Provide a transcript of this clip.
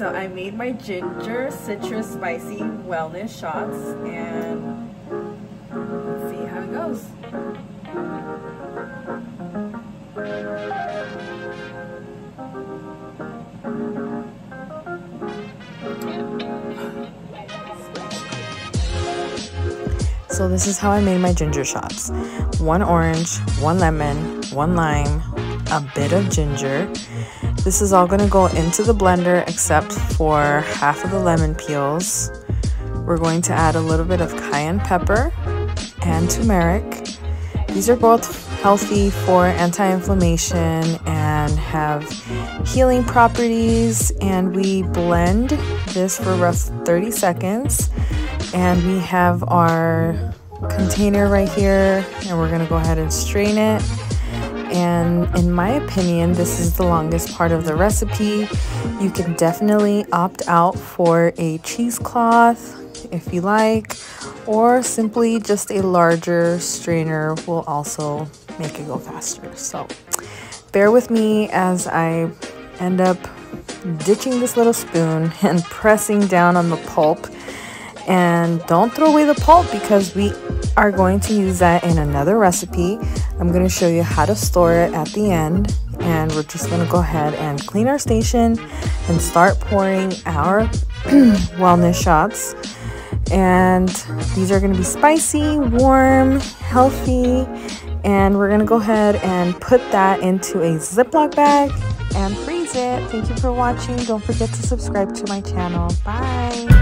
so I made my ginger citrus spicy wellness shots and see how it goes. So this is how I made my ginger shots. One orange, one lemon, one lime, a bit of ginger. This is all gonna go into the blender except for half of the lemon peels. We're going to add a little bit of cayenne pepper and turmeric. These are both healthy for anti-inflammation and have healing properties and we blend this for roughly 30 seconds and we have our container right here and we're gonna go ahead and strain it and in my opinion this is the longest part of the recipe. You can definitely opt out for a cheesecloth if you like or simply just a larger strainer will also make it go faster. So bear with me as I end up ditching this little spoon and pressing down on the pulp. And don't throw away the pulp because we are going to use that in another recipe. I'm going to show you how to store it at the end. And we're just going to go ahead and clean our station and start pouring our wellness shots. And these are going to be spicy, warm, healthy. And we're going to go ahead and put that into a Ziploc bag and freeze it. Thank you for watching. Don't forget to subscribe to my channel. Bye.